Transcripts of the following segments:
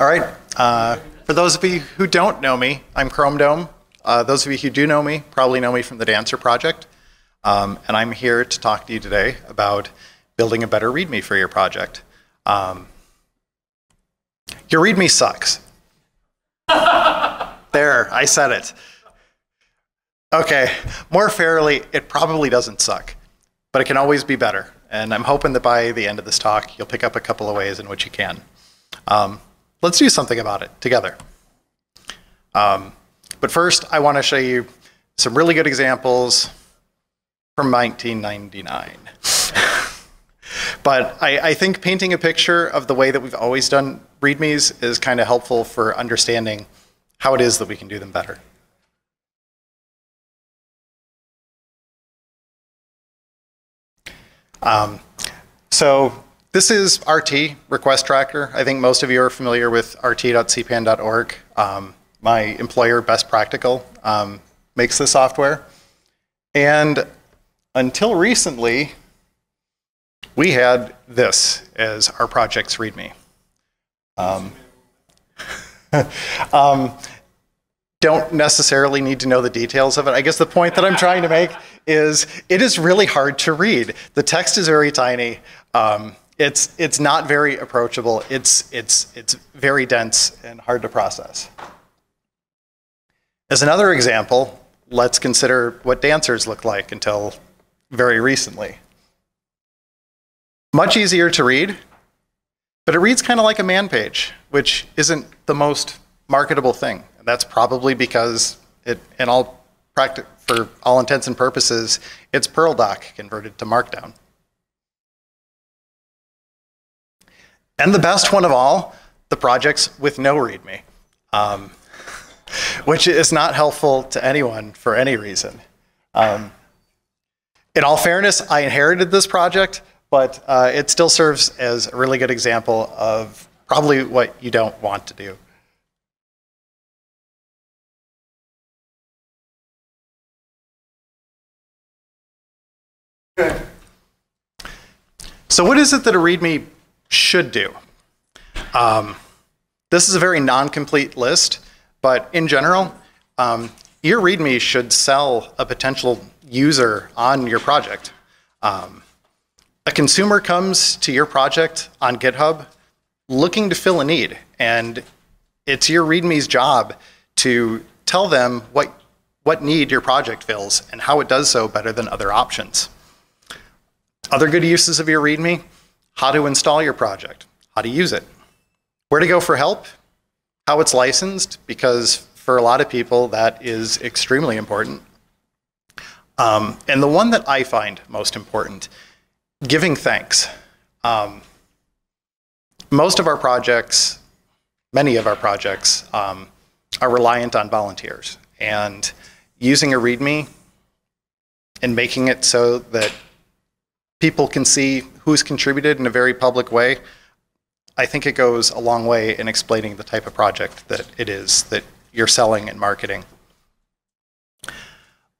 All right. Uh, for those of you who don't know me, I'm Crome Dome. Uh, those of you who do know me probably know me from the Dancer project. Um, and I'm here to talk to you today about building a better README for your project. Um, your README sucks. there, I said it. Okay, more fairly, it probably doesn't suck, but it can always be better. And I'm hoping that by the end of this talk, you'll pick up a couple of ways in which you can. Um, let's do something about it together. Um, but first, I want to show you some really good examples from 1999. but I, I, think painting a picture of the way that we've always done READMEs is kind of helpful for understanding how it is that we can do them better. Um, so this is RT, Request Tracker. I think most of you are familiar with rt.cpan.org. Um, my employer, Best Practical, um, makes the software. And until recently, we had this as our project's README. Um, um, don't necessarily need to know the details of it. I guess the point that I'm trying to make is it is really hard to read. The text is very tiny. Um, it's, it's not very approachable. It's, it's, it's very dense and hard to process. As another example, let's consider what dancers look like until very recently. Much easier to read, but it reads kind of like a man page, which isn't the most marketable thing. And that's probably because it, in all practice, for all intents and purposes, it's PerlDoc converted to Markdown. And the best one of all, the projects with no README, um, which is not helpful to anyone for any reason. Um, in all fairness, I inherited this project, but uh, it still serves as a really good example of probably what you don't want to do. So what is it that a README should do? Um, this is a very non-complete list, but in general, um, your README should sell a potential user on your project. Um, a consumer comes to your project on GitHub looking to fill a need, and it's your README's job to tell them what, what need your project fills and how it does so better than other options. Other good uses of your README, how to install your project, how to use it, where to go for help, how it's licensed, because for a lot of people that is extremely important. Um, and the one that I find most important, giving thanks. Um, most of our projects, many of our projects, um, are reliant on volunteers. And using a README and making it so that people can see who's contributed in a very public way, I think it goes a long way in explaining the type of project that it is that you're selling and marketing.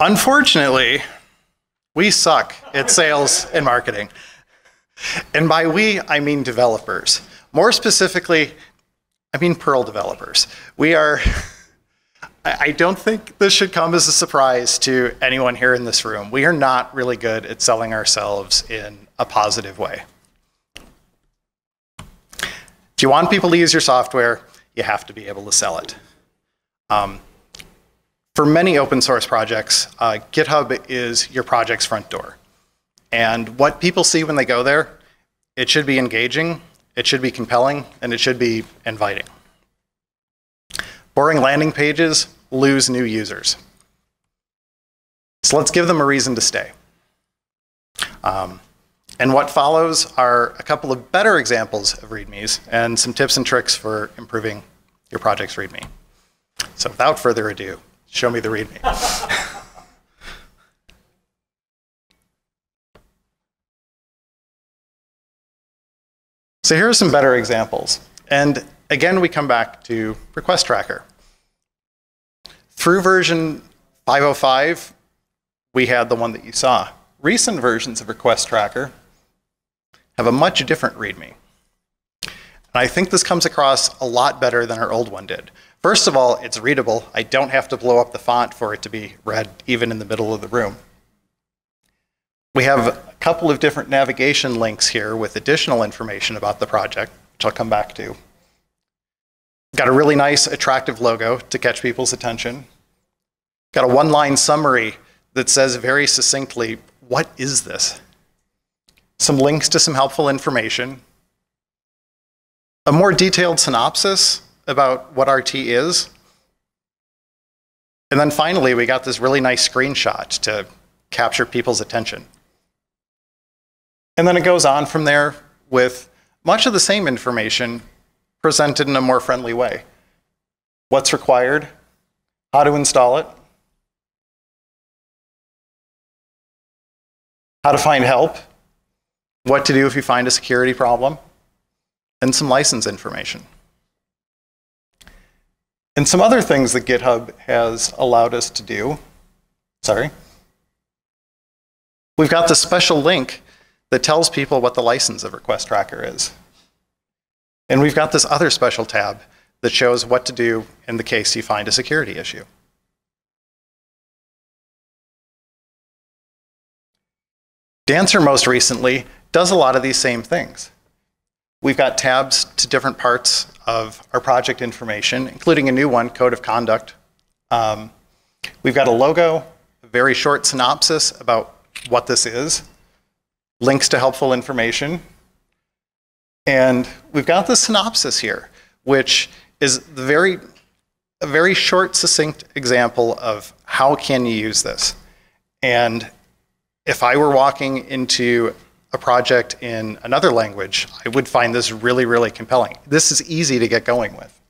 Unfortunately, we suck at sales and marketing. And by we, I mean developers. More specifically, I mean Perl developers. We are I don't think this should come as a surprise to anyone here in this room. We are not really good at selling ourselves in a positive way. If you want people to use your software, you have to be able to sell it. Um, for many open source projects, uh, GitHub is your project's front door. And what people see when they go there, it should be engaging, it should be compelling, and it should be inviting. Boring landing pages lose new users. So let's give them a reason to stay. Um, and what follows are a couple of better examples of READMEs and some tips and tricks for improving your project's README. So without further ado, show me the README. so here are some better examples. And again, we come back to Request Tracker. Through version 505, we had the one that you saw. Recent versions of Request Tracker have a much different README. And I think this comes across a lot better than our old one did. First of all, it's readable. I don't have to blow up the font for it to be read even in the middle of the room. We have a couple of different navigation links here with additional information about the project, which I'll come back to. Got a really nice, attractive logo to catch people's attention. Got a one-line summary that says very succinctly, what is this? Some links to some helpful information. A more detailed synopsis about what RT is. And then finally, we got this really nice screenshot to capture people's attention. And then it goes on from there with much of the same information presented in a more friendly way. What's required, how to install it, how to find help, what to do if you find a security problem, and some license information. And some other things that GitHub has allowed us to do, sorry, we've got this special link that tells people what the license of Request Tracker is. And we've got this other special tab that shows what to do in the case you find a security issue. Dancer most recently does a lot of these same things. We've got tabs to different parts of our project information, including a new one, Code of Conduct. Um, we've got a logo, a very short synopsis about what this is, links to helpful information, and we've got the synopsis here, which is the very, a very short, succinct example of how can you use this. And if I were walking into a project in another language, I would find this really, really compelling. This is easy to get going with.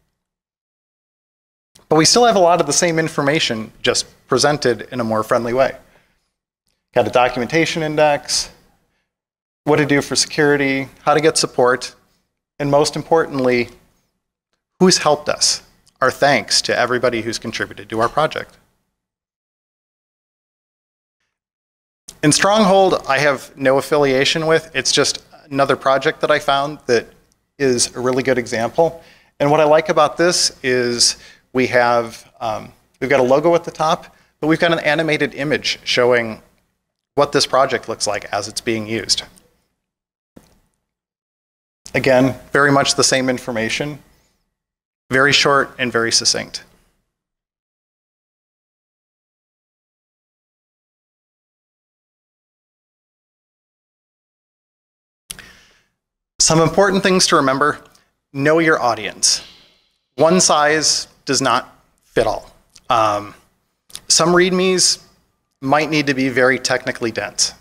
But we still have a lot of the same information, just presented in a more friendly way. Got a documentation index, what to do for security, how to get support, and most importantly, who's helped us. Our thanks to everybody who's contributed to our project. In Stronghold, I have no affiliation with. It's just another project that I found that is a really good example. And what I like about this is we have, um, we've got a logo at the top, but we've got an animated image showing what this project looks like as it's being used. Again, very much the same information, very short and very succinct. Some important things to remember, know your audience. One size does not fit all. Um, some READMEs might need to be very technically dense.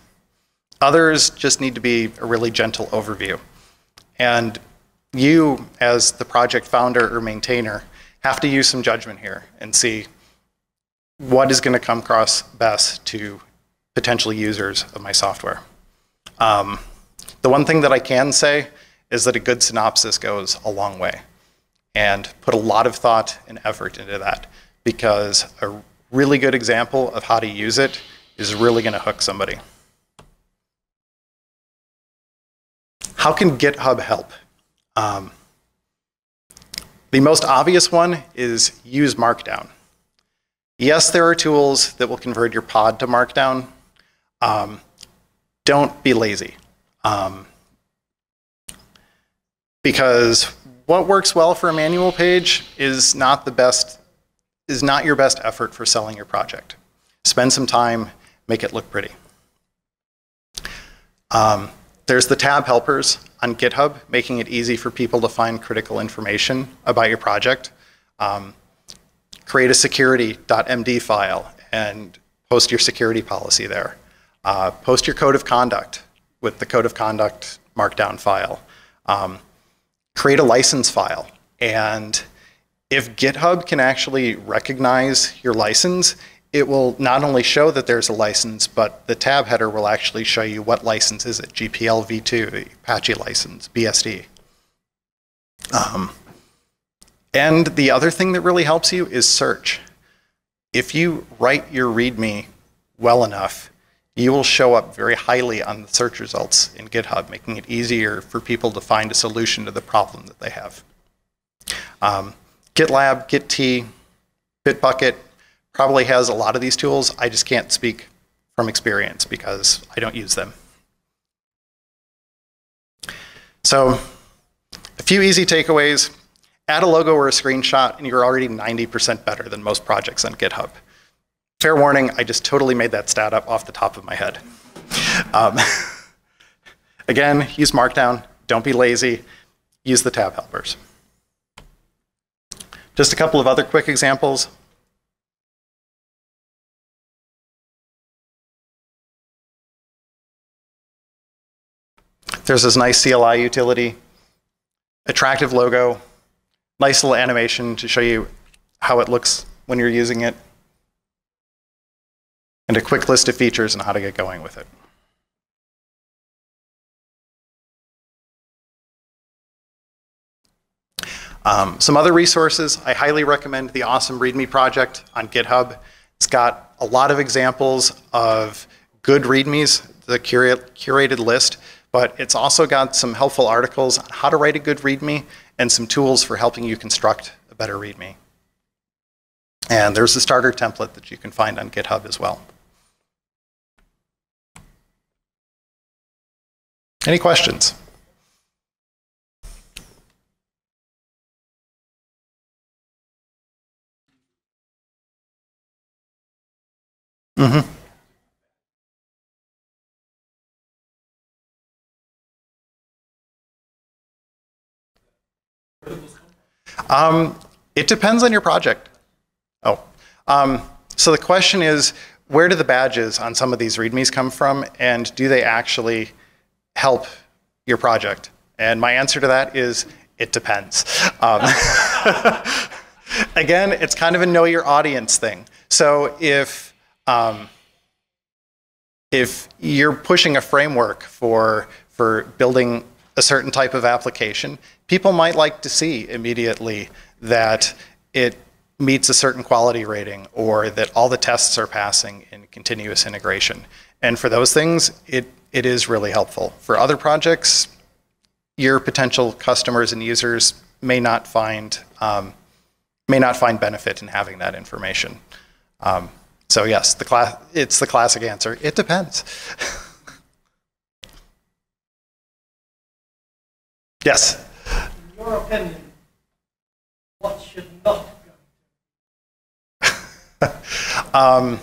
Others just need to be a really gentle overview. And you, as the project founder or maintainer, have to use some judgment here and see what is going to come across best to potential users of my software. Um, the one thing that I can say is that a good synopsis goes a long way and put a lot of thought and effort into that because a really good example of how to use it is really going to hook somebody. How can GitHub help? Um, the most obvious one is use Markdown. Yes, there are tools that will convert your pod to Markdown. Um, don't be lazy. Um, because what works well for a manual page is not the best, is not your best effort for selling your project. Spend some time, make it look pretty. Um, there's the tab helpers on GitHub, making it easy for people to find critical information about your project. Um, create a security.md file and post your security policy there. Uh, post your code of conduct with the code of conduct markdown file. Um, create a license file. And if GitHub can actually recognize your license, it will not only show that there's a license, but the tab header will actually show you what license is it, GPL v2, Apache license, BSD. Um, and the other thing that really helps you is search. If you write your README well enough, you will show up very highly on the search results in GitHub, making it easier for people to find a solution to the problem that they have. Um, GitLab, Gitea, Bitbucket probably has a lot of these tools. I just can't speak from experience because I don't use them. So a few easy takeaways. Add a logo or a screenshot and you're already 90% better than most projects on GitHub. Fair warning, I just totally made that stat up off the top of my head. Um, again, use Markdown, don't be lazy, use the tab helpers. Just a couple of other quick examples. There's this nice CLI utility, attractive logo, nice little animation to show you how it looks when you're using it, and a quick list of features and how to get going with it. Um, some other resources, I highly recommend the Awesome README project on GitHub. It's got a lot of examples of good READMEs, the curated list, but it's also got some helpful articles on how to write a good README and some tools for helping you construct a better README. And there's a starter template that you can find on GitHub as well. Any questions? Mm-hmm. Um, it depends on your project. Oh, um, so the question is, where do the badges on some of these READMEs come from, and do they actually help your project? And my answer to that is, it depends. Um, again, it's kind of a know your audience thing. So if um, if you're pushing a framework for for building a certain type of application, people might like to see immediately that it meets a certain quality rating or that all the tests are passing in continuous integration. And for those things, it, it is really helpful. For other projects, your potential customers and users may not find um, may not find benefit in having that information. Um, so yes, the class it's the classic answer. It depends. yes. In your opinion, what should not go? um,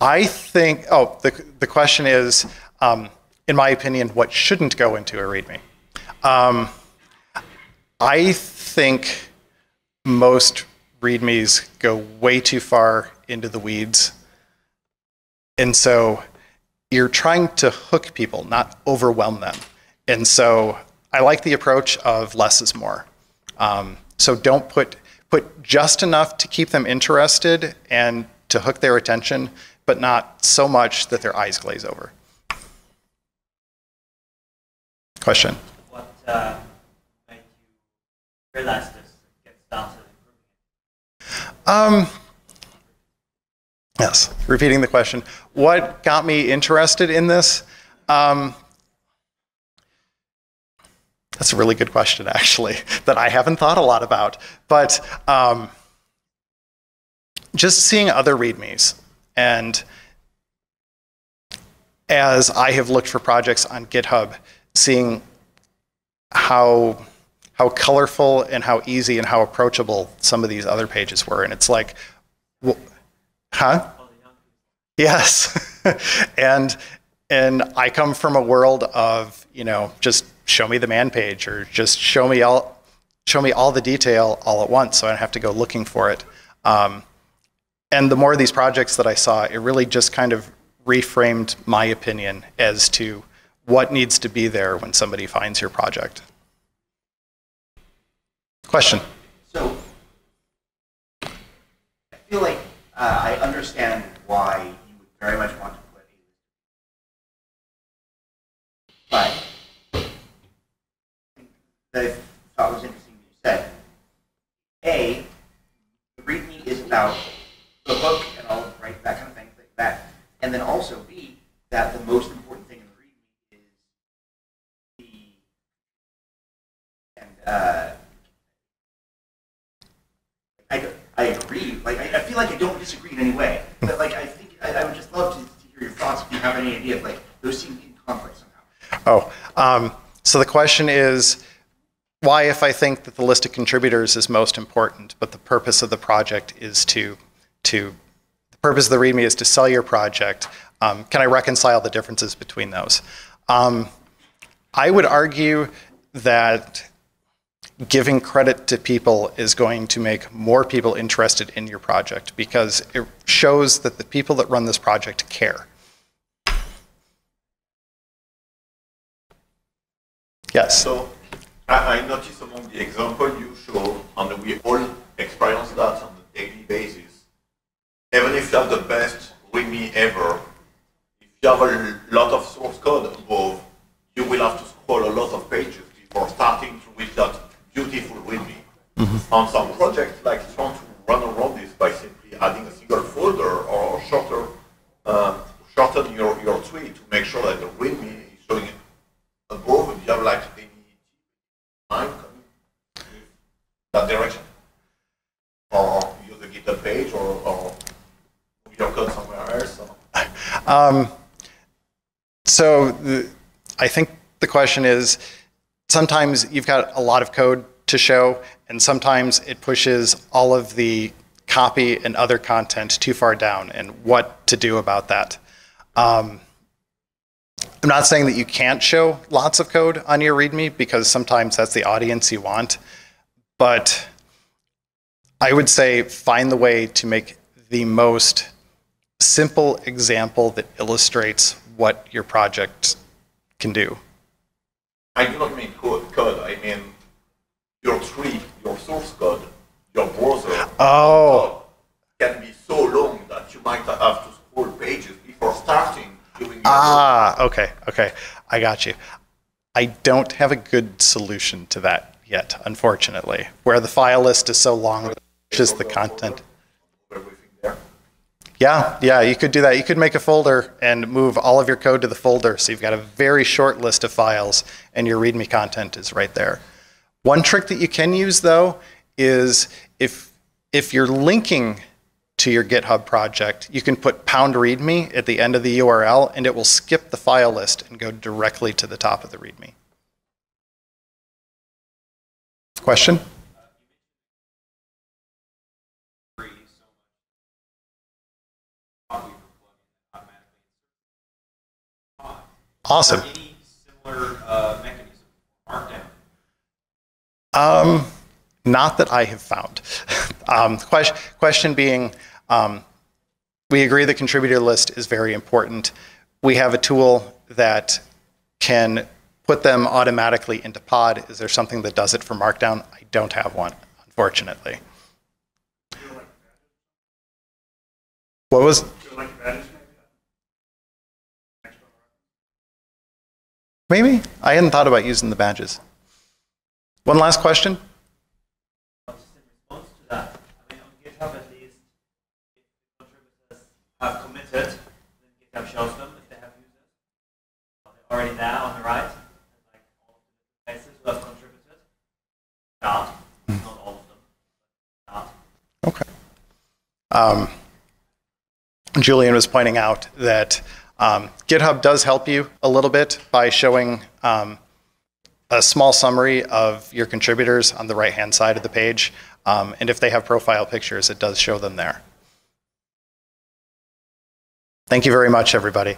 I think. Oh, the the question is, um, in my opinion, what shouldn't go into a README? Um, I think most READMEs go way too far into the weeds. And so you're trying to hook people, not overwhelm them. And so I like the approach of less is more. Um, so don't put, put just enough to keep them interested and to hook their attention, but not so much that their eyes glaze over. Question? What uh, made you realize this, get started? Um, yes, repeating the question. What got me interested in this? Um, that's a really good question, actually, that I haven't thought a lot about. But um, just seeing other READMEs and as I have looked for projects on GitHub, seeing how how colorful and how easy and how approachable some of these other pages were, and it's like, huh? Yes, and and I come from a world of you know just show me the man page or just show me all show me all the detail all at once so I don't have to go looking for it. Um, and the more of these projects that I saw, it really just kind of reframed my opinion as to what needs to be there when somebody finds your project. Question? So, I feel like uh, I understand why you would very much want to put a but that I thought was interesting that you said. A, the README is about the hook and all right that kind of thing, like that. And then also B, most important thing in the README is the and uh, I, I agree. Like I, I feel like I don't disagree in any way, but like I think I, I would just love to, to hear your thoughts if you have any idea. Like those seem in conflict somehow. Oh, um, so the question is why, if I think that the list of contributors is most important, but the purpose of the project is to, to the purpose of the README is to sell your project, um, can I reconcile the differences between those? Um, I would argue that giving credit to people is going to make more people interested in your project because it shows that the people that run this project care. Yes. So I, I noticed among the example you show, and we all experience that on a daily basis. Even if you have the best README ever, if you have a lot of source code above, you will have to scroll a lot of pages before starting to read that beautiful README. On some projects, like trying to run around this by simply adding a single folder or shorter, uh, shorten your, your tree to make sure that the README is showing above and you have like any time coming with that direction. Or use a GitHub page or, or move your code somewhere else. Or, Um, so the, I think the question is sometimes you've got a lot of code to show, and sometimes it pushes all of the copy and other content too far down, and what to do about that. Um, I'm not saying that you can't show lots of code on your README because sometimes that's the audience you want, but I would say find the way to make the most simple example that illustrates what your project can do. I do not mean code, code, I mean your tree, your source code, your browser Oh, can be so long that you might have to scroll pages before starting doing your ah, okay, okay, I got you. I don't have a good solution to that yet, unfortunately, where the file list is so long that it pushes the content. Yeah, yeah, you could do that. You could make a folder and move all of your code to the folder. So you've got a very short list of files and your README content is right there. One trick that you can use though is if, if you're linking to your GitHub project, you can put pound README at the end of the URL and it will skip the file list and go directly to the top of the README. Question? Awesome. Any similar uh, mechanism Markdown? Um, not that I have found. um, question, question being, um, we agree the contributor list is very important. We have a tool that can put them automatically into pod. Is there something that does it for Markdown? I don't have one, unfortunately. What was? Maybe I hadn't thought about using the badges. One last question. Just in response to that, I mean, on GitHub at least, if the contributors have committed, then GitHub shows them if they have users. They're already there on the right, like all the places who have contributed. Start, not all of them, start. Okay. Um, Julian was pointing out that um, GitHub does help you a little bit by showing um, a small summary of your contributors on the right-hand side of the page. Um, and if they have profile pictures, it does show them there. Thank you very much, everybody.